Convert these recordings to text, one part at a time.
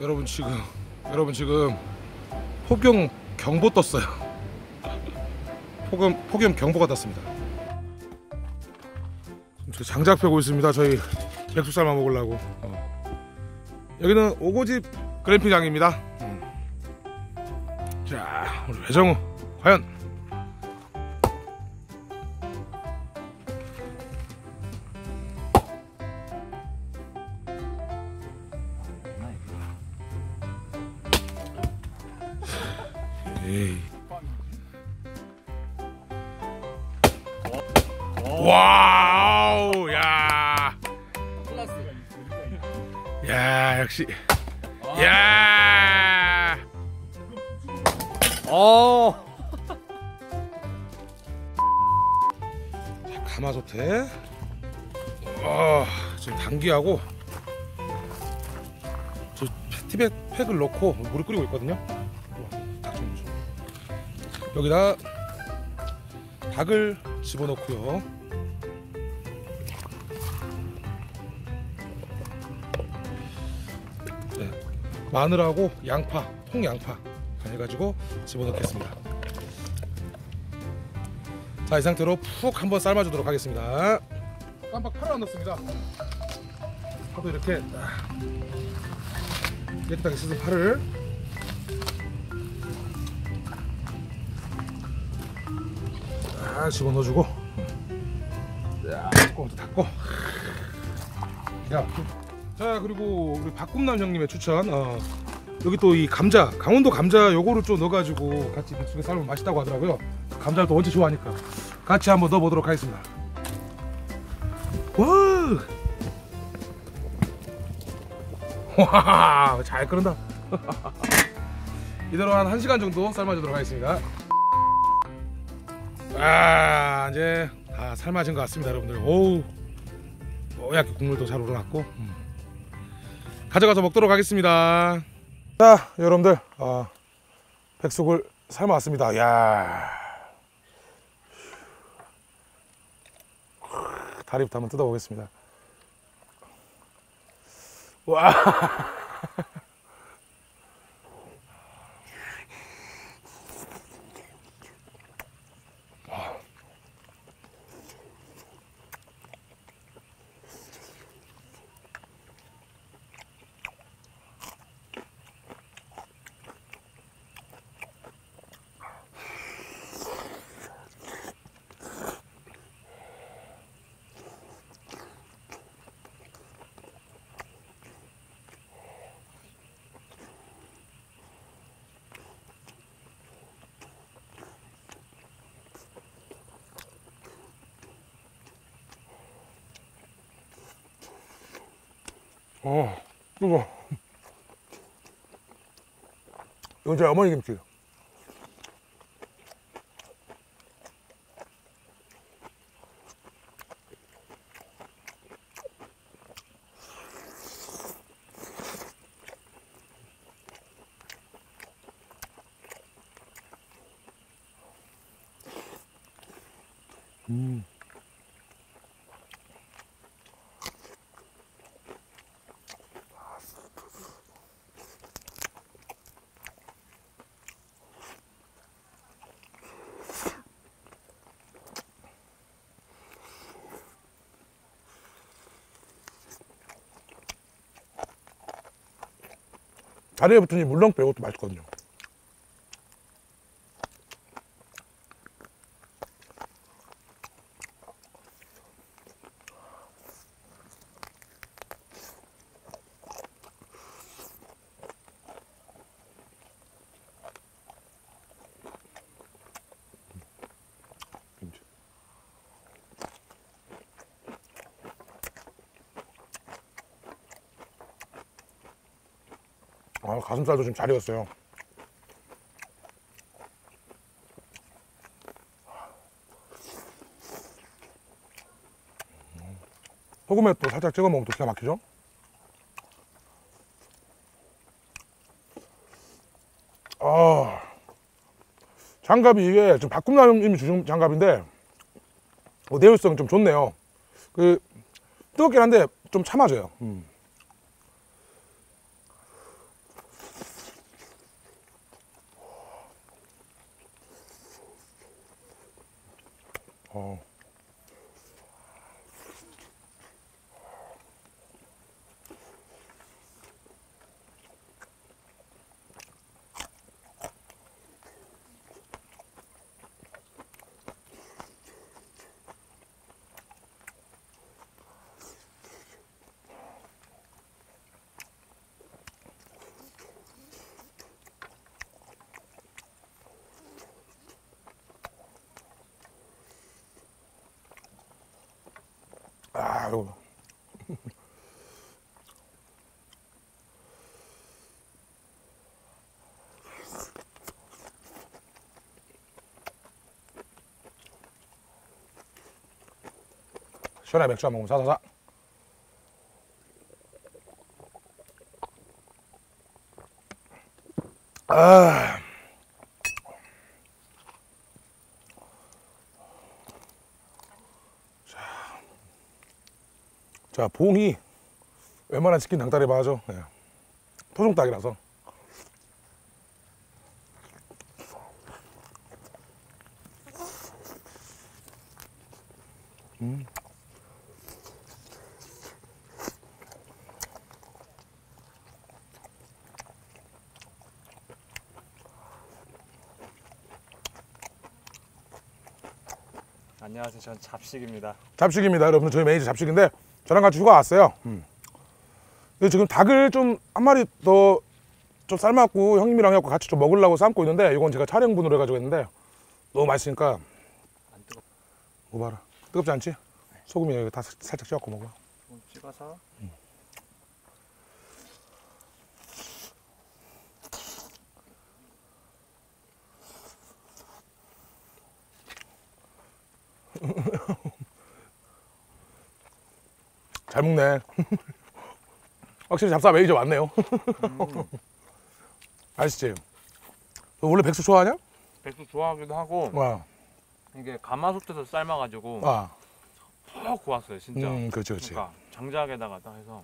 여러분 지금 여러분 지금 폭염 경보 떴어요. 폭염 폭염 경보가 떴습니다. 저 장작 펴고 있습니다. 저희 백숙살만 먹으려고. 어. 여기는 오고집 그램핑장입니다. 음. 자, 우리 회정우 과연 야, 역시, 야, 어. 자, 가마솥에, 어, 지금 당기하고, 저 티벳 팩을 넣고 물을 끓이고 있거든요. 여기다 닭을 집어넣고요. 마늘하고 양파, 통양파 해가지고 집어넣겠습니다. 자, 이 상태로 푹 한번 삶아주도록 하겠습니다. 깜빡 팔을 안 넣습니다. 파도 이렇게 딱 깨끗하게 씻은 파를 딱 집어넣어주고 자, 뚜껑도 닫고 자, 자 그리고 우리 박꿈남 형님의 추천 어, 여기 또 이 감자 강원도 감자 요거를 좀 넣어가지고 같이 백숙에 삶으면 맛있다고 하더라고요 감자를 또 원체 좋아하니까 같이 한번 넣어보도록 하겠습니다 와, 와, 잘 끓는다. 이대로 한 1시간 정도 삶아주도록 하겠습니다. 아, 이제 다 삶아진 것 같습니다, 여러분들. 오우, 뽀얗게 국물도 잘 우러났고. 음. 가져가서 먹도록 하겠습니다. 자, 여러분들, 어, 백숙을 삶아왔습니다. 야 다리부터 한번 뜯어보겠습니다. 와. 어, 뜨거. 이건 제 어머니 김치. 음. 다리에 이 물렁 또 맛있거든요. 아, 가슴살도 좀 잘 익었어요. 소금에 또 살짝 찍어 먹으면 또 기가 막히죠? 아, 장갑이 이게 지금 박꿈남님이 주신 장갑인데 어, 내용성이 좀 좋네요. 그 뜨겁긴 한데 좀 참아줘요. 음. 어. 아, 이거. 시원하게 맥주 한 모금 사사사. 아. 자, 봉이 웬만한 치킨 닭다리 맞아. 예. 토종닭이라서. 음. 안녕하세요. 저는 잡식입니다. 잡식입니다. 여러분 저희 매니저 잡식인데 저랑 같이 휴가 왔어요. 음. 지금 닭을 좀 한 마리 더 좀 삶았고 형님이랑 해갖고 같이 좀 먹으려고 삶고 있는데 이건 제가 촬영분으로 해가지고 했는데 너무 맛있으니까. 뭐 봐라 뜨겁지 않지? 소금이 여기 다 사- 살짝 찍어갖고 먹어. 좀 찍어서 잘 먹네. 확실히 잡사 매니저 맞네요. 아시지? 너 원래 백수 좋아하냐? 백수 좋아하기도 하고 와, 이게 가마솥에서 삶아가지고 와, 푹 구웠어요. 진짜. 음, 그렇지, 그렇지. 그러니까 장작에다가 딱 해서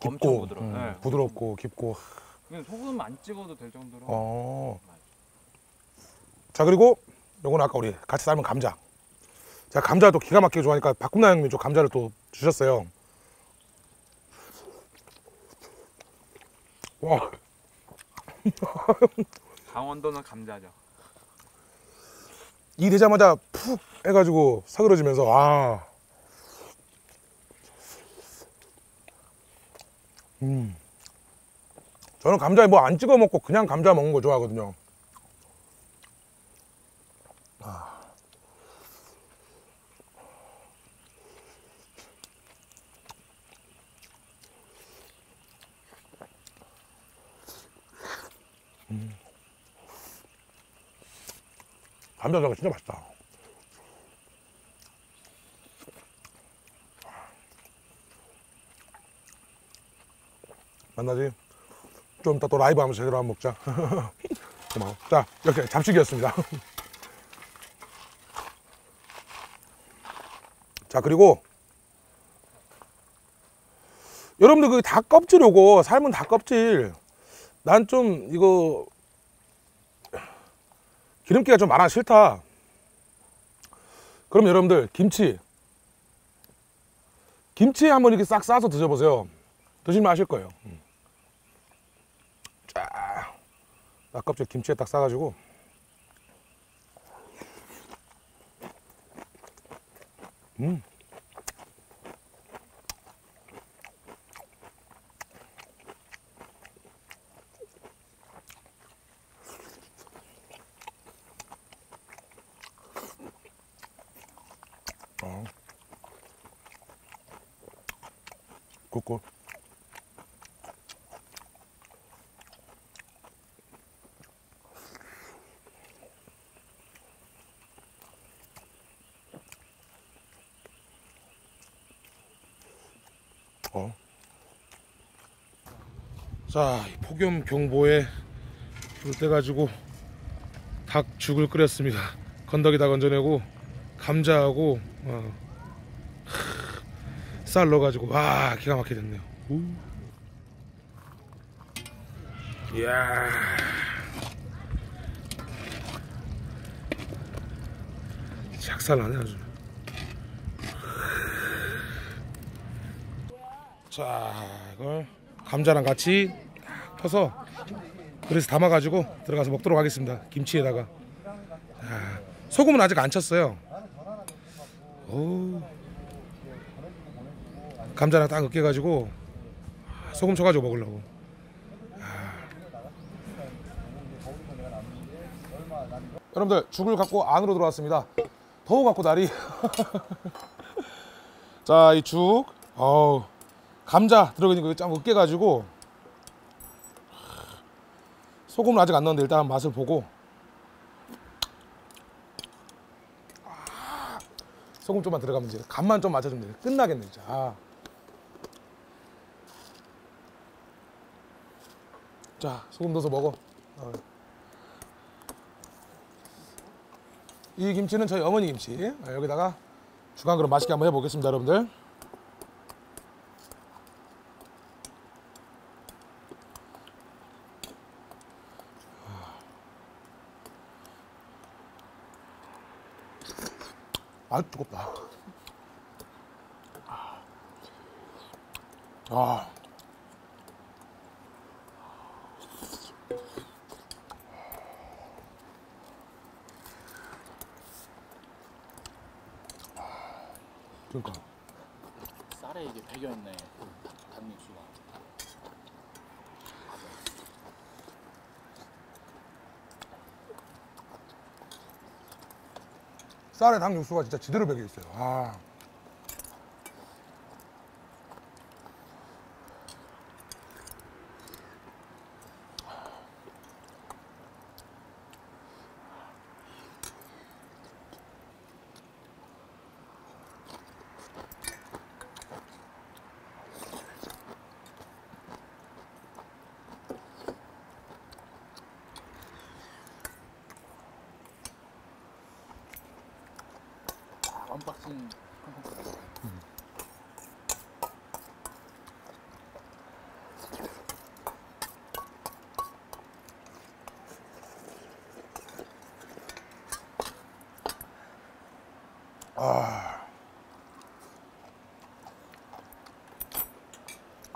엄청 깊고, 부드러워. 음, 네. 부드럽고 깊고. 소금 안 찍어도 될 정도로. 어. 자 그리고 요거는 아까 우리 같이 삶은 감자. 제가 감자도 기가 막히게 좋아하니까 박금나 형님이 좀 감자를 또 주셨어요. 강원도는 감자죠. 이 되자마자 푹 해가지고 사그러지면서 아. 음. 저는 감자에 뭐 안 찍어 먹고 그냥 감자 먹는 거 좋아하거든요. 감자가 진짜 맛있다. 만나지? 좀 이따 또 라이브 하면서 제대로 한번 먹자. 고마워. 자, 이렇게 잡식이었습니다. 자, 그리고 여러분들 그 닭 껍질 요거 삶은 닭 껍질 난 좀 이거 기름기가 좀 많아 싫다. 그럼 여러분들 김치 김치에 한번 이렇게 싹 싸서 드셔보세요. 드시면 아실 거예요. 음. 쫙 닭껍질 김치에 딱 싸가지고 음. 굿굿. 어. 자, 이 폭염 경보에 불 떼가지고 닭죽을 끓였습니다. 건더기 다 건져내고 감자하고 어. 쌀 넣어가지고 와 기가 막히게 됐네요. 오. 이야. 작살 나네 아주. 자 이걸 감자랑 같이 펴서 그래서 담아가지고 들어가서 먹도록 하겠습니다. 김치에다가 자, 소금은 아직 안 쳤어요. 오. 감자랑 딱 으깨가지고 소금 쳐가지고 먹으려고. 아. 여러분들 죽을 갖고 안으로 들어왔습니다. 더워 갖고 날이. 자, 이 죽. 어우. 감자 들어가니까 짱 으깨가지고 소금을 아직 안 넣었는데 일단 맛을 보고 아, 소금 좀만 들어가면 이제 간만 좀 맞춰주면 돼. 끝나겠네 진짜. 자 소금 넣어서 먹어. 어. 이 김치는 저희 어머니 김치. 아, 여기다가 주간 그럼 맛있게 한번 해보겠습니다, 여러분들. 아 뜨겁다. 아. 그러니까 쌀에 이게 배겨있네 단육수가 쌀에 당 육수가 진짜 지대로 배겨 있어요. 아. 언박싱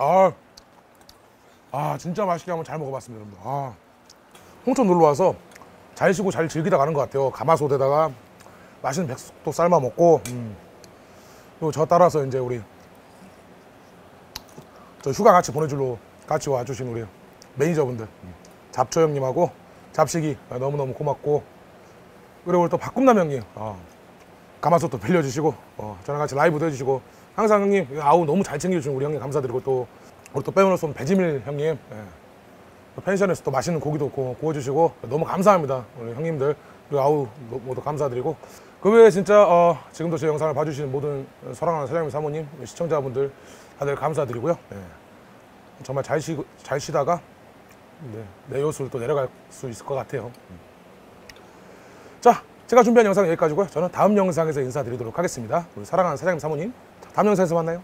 아. 아, 진짜 맛있게 한번 잘 먹어봤습니다, 여러분. 아. 홍천 놀러 와서 잘 쉬고 잘 즐기다 가는 것 같아요. 가마솥에다가 맛있는 백숙도 삶아 먹고, 음. 그리고 저 따라서 이제 우리 저 휴가 같이 보내줄로 같이 와주신 우리 매니저분들 잡초 형님하고 잡식이 너무너무 고맙고 그리고 또 박꿈남 형님 어, 가마솥도 빌려주시고 어, 저랑 같이 라이브도 해주시고 항상 형님 아우 너무 잘 챙겨주신 우리 형님 감사드리고 또 우리 또 빼놓을 수 없는 배지밀 형님 예. 또 펜션에서 또 맛있는 고기도 구- 구워주시고 너무 감사합니다 우리 형님들 그리고 아우 모- 모두 감사드리고 그 외에 진짜 어, 지금도 제 영상을 봐주시는 모든 사랑하는 사장님 사모님 시청자분들 다들 감사드리고요. 예. 정말 잘, 쉬, 잘 쉬다가 네, 내 요술 또 내려갈 수 있을 것 같아요. 자 제가 준비한 영상은 여기까지고요. 저는 다음 영상에서 인사드리도록 하겠습니다. 우리 사랑하는 사장님 사모님 자, 다음 영상에서 만나요